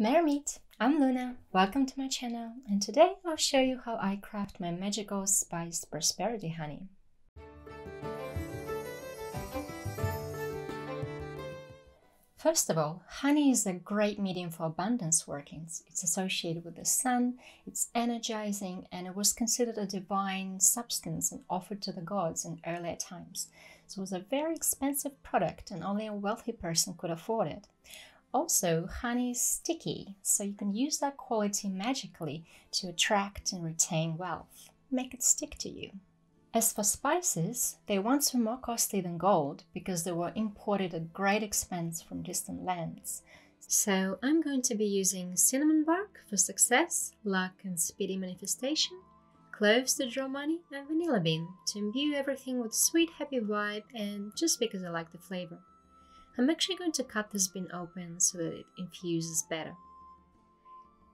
Merry meet, I'm Luna. Welcome to my channel and today I'll show you how I craft my magical spice prosperity honey. First of all, honey is a great medium for abundance workings. It's associated with the sun, it's energizing, and it was considered a divine substance and offered to the gods in earlier times. So it was a very expensive product, and only a wealthy person could afford it. Also, honey is sticky, so you can use that quality magically to attract and retain wealth. Make it stick to you. As for spices, they once were more costly than gold because they were imported at great expense from distant lands. So I'm going to be using cinnamon bark for success, luck, and speedy manifestation, cloves to draw money, and vanilla bean to imbue everything with sweet, happy vibe, and just because I like the flavor. I'm actually going to cut this bin open so that it infuses better.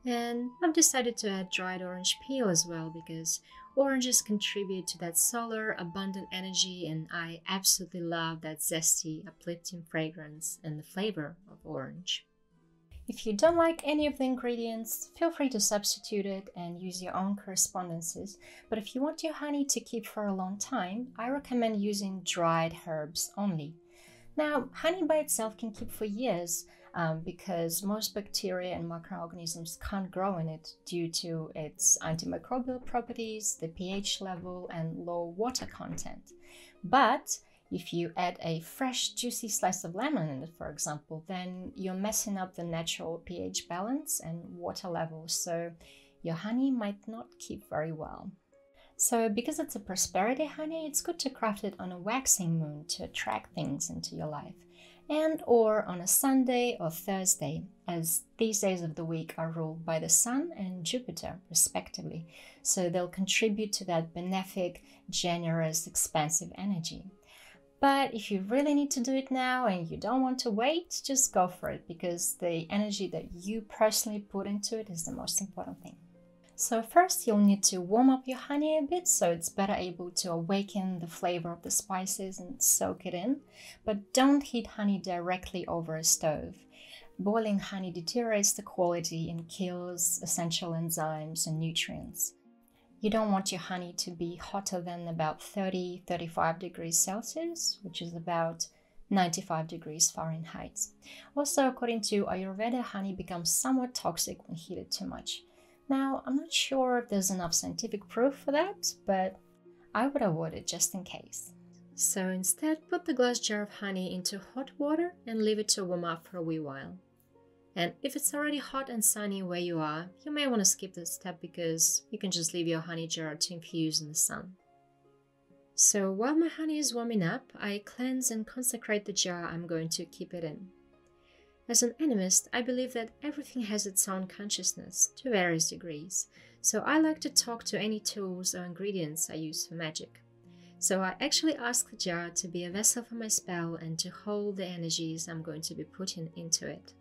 And I've decided to add dried orange peel as well because oranges contribute to that solar, abundant energy, and I absolutely love that zesty, uplifting fragrance and the flavor of orange. If you don't like any of the ingredients, feel free to substitute it and use your own correspondences. But if you want your honey to keep for a long time, I recommend using dried herbs only. Now, honey by itself can keep for years, um, because most bacteria and microorganisms can't grow in it due to its antimicrobial properties, the pH level, and low water content. But if you add a fresh, juicy slice of lemon in it, for example, then you're messing up the natural pH balance and water level, so your honey might not keep very well. So because it's a prosperity honey, it's good to craft it on a waxing moon to attract things into your life and or on a Sunday or Thursday, as these days of the week are ruled by the Sun and Jupiter, respectively. So they'll contribute to that benefic, generous, expansive energy. But if you really need to do it now and you don't want to wait, just go for it because the energy that you personally put into it is the most important thing. So first you'll need to warm up your honey a bit so it's better able to awaken the flavor of the spices and soak it in. But don't heat honey directly over a stove. Boiling honey deteriorates the quality and kills essential enzymes and nutrients. You don't want your honey to be hotter than about 30 35 degrees Celsius, which is about 95 degrees Fahrenheit. Also, according to Ayurveda, honey becomes somewhat toxic when heated too much. Now, I'm not sure if there's enough scientific proof for that, but I would avoid it just in case. So instead, put the glass jar of honey into hot water and leave it to warm up for a wee while. And if it's already hot and sunny where you are, you may want to skip this step because you can just leave your honey jar to infuse in the sun. So while my honey is warming up, I cleanse and consecrate the jar I'm going to keep it in. As an animist, I believe that everything has its own consciousness, to various degrees, so I like to talk to any tools or ingredients I use for magic. So I actually ask the jar to be a vessel for my spell and to hold the energies I'm going to be putting into it.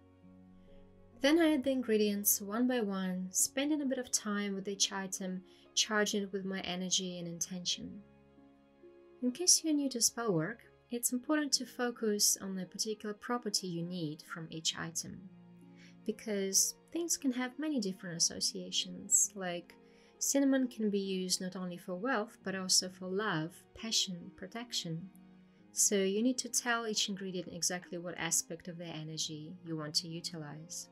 Then I add the ingredients one by one, spending a bit of time with each item, charging it with my energy and intention. In case you're new to spell work, it's important to focus on the particular property you need from each item. Because things can have many different associations, like cinnamon can be used not only for wealth but also for love, passion, protection. So you need to tell each ingredient exactly what aspect of their energy you want to utilize.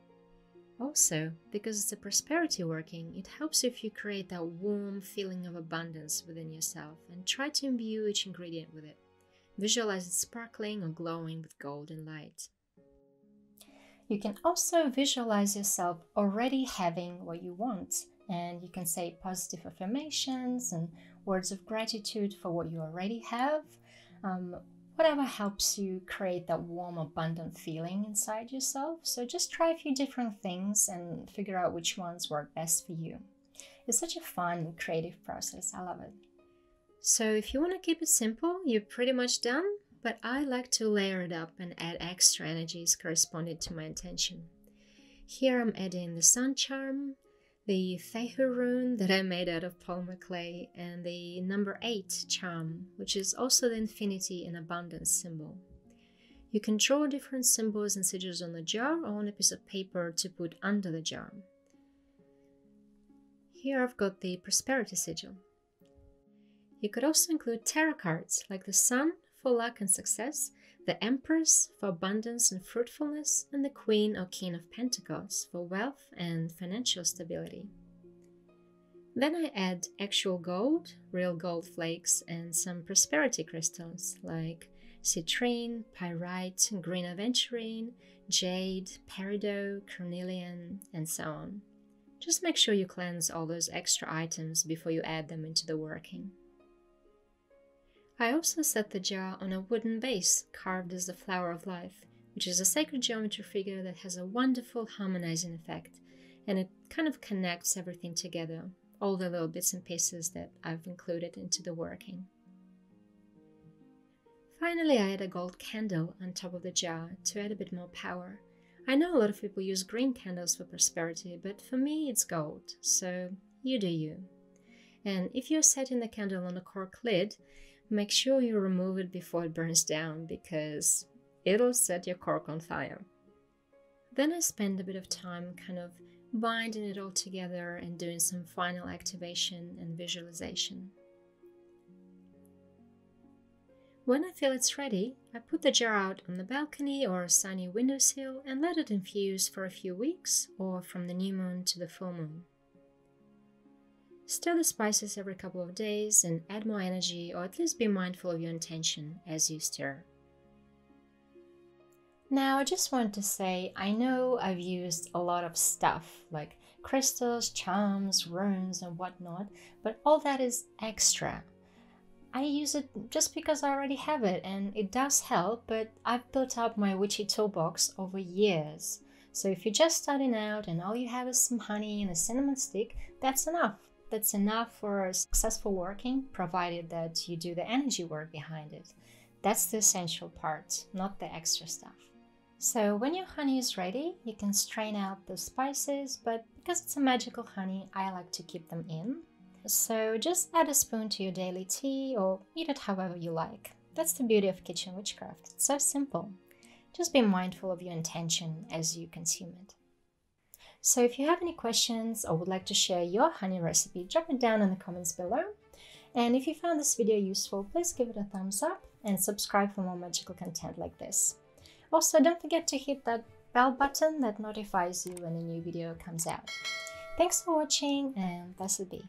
Also, because it's a prosperity working, it helps if you create that warm feeling of abundance within yourself and try to imbue each ingredient with it. Visualize it sparkling or glowing with golden light. You can also visualize yourself already having what you want, and you can say positive affirmations and words of gratitude for what you already have. Um, whatever helps you create that warm, abundant feeling inside yourself. So just try a few different things and figure out which ones work best for you. It's such a fun, creative process. I love it. So if you want to keep it simple, you're pretty much done, but I like to layer it up and add extra energies corresponding to my intention. Here I'm adding the sun charm, the Fehu rune that I made out of polymer clay, and the number 8 charm, which is also the infinity and abundance symbol. You can draw different symbols and sigils on the jar or on a piece of paper to put under the jar. Here I've got the prosperity sigil. You could also include tarot cards like the Sun for luck and success, the Empress for abundance and fruitfulness, and the Queen or King of Pentacles for wealth and financial stability. Then I add actual gold, real gold flakes, and some prosperity crystals like citrine, pyrite, green aventurine, jade, peridot, carnelian, and so on. Just make sure you cleanse all those extra items before you add them into the working. I also set the jar on a wooden base carved as the flower of life, which is a sacred geometry figure that has a wonderful harmonizing effect, and it kind of connects everything together, all the little bits and pieces that I've included into the working. Finally, I add a gold candle on top of the jar to add a bit more power. I know a lot of people use green candles for prosperity, but for me it's gold, so you do you. And if you're setting the candle on a cork lid, make sure you remove it before it burns down because it'll set your cork on fire. Then I spend a bit of time kind of binding it all together and doing some final activation and visualization. When I feel it's ready, I put the jar out on the balcony or a sunny windowsill and let it infuse for a few weeks or from the new moon to the full moon. Stir the spices every couple of days and add more energy or at least be mindful of your intention as you stir. Now, I just want to say I know I've used a lot of stuff like crystals, charms, runes, and whatnot, but all that is extra. I use it just because I already have it and it does help, but I've built up my witchy toolbox over years. So if you're just starting out and all you have is some honey and a cinnamon stick, that's enough that's enough for successful working, provided that you do the energy work behind it. That's the essential part, not the extra stuff. So when your honey is ready, you can strain out the spices, but because it's a magical honey, I like to keep them in. So just add a spoon to your daily tea or eat it however you like. That's the beauty of kitchen witchcraft. It's so simple. Just be mindful of your intention as you consume it. So if you have any questions or would like to share your honey recipe, drop it down in the comments below. And if you found this video useful, please give it a thumbs up and subscribe for more magical content like this. Also, don't forget to hit that bell button that notifies you when a new video comes out. Thanks for watching and blessed be.